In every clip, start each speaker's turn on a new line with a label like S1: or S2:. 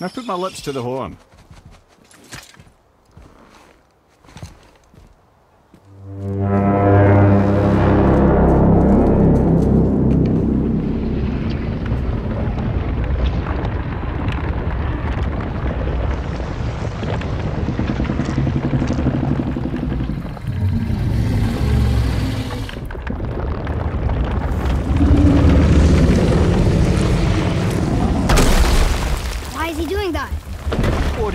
S1: Now put my lips to the horn.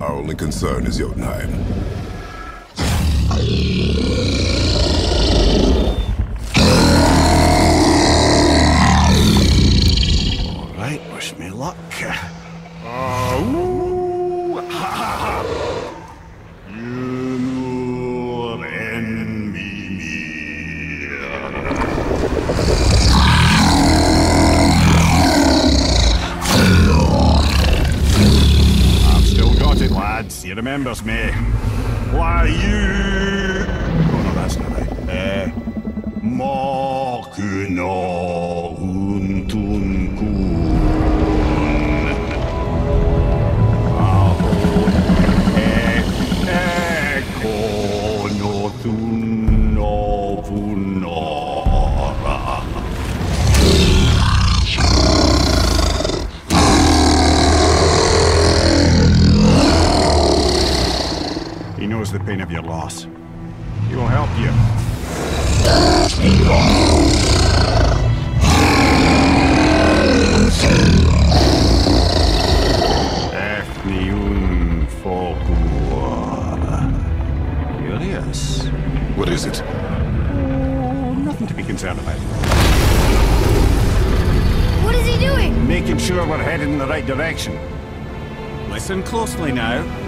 S2: Our only concern is Jotunheim.
S1: He remembers me. Why you? Oh no, that's not right. Eh, Makuna Huntunkun. Knows the pain of your loss. He will help you. Efniun Fogua. Curious.
S2: What is it?
S1: Oh, nothing to be concerned about.
S3: What is he doing?
S1: Making sure we're headed in the right direction. Listen closely now.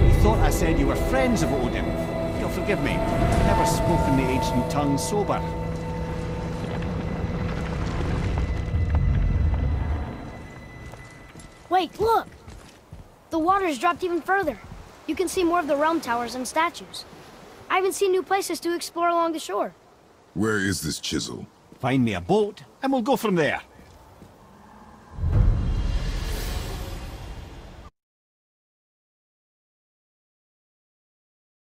S1: thought I said you were friends of Odin. You'll forgive me. I've never spoken the ancient tongue sober.
S3: Wait, look! The water's dropped even further. You can see more of the realm towers and statues. I even see new places to explore along the shore.
S2: Where is this chisel?
S1: Find me a boat, and we'll go from there.